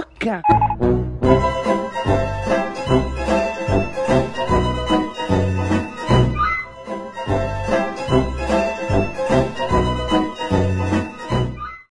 louca!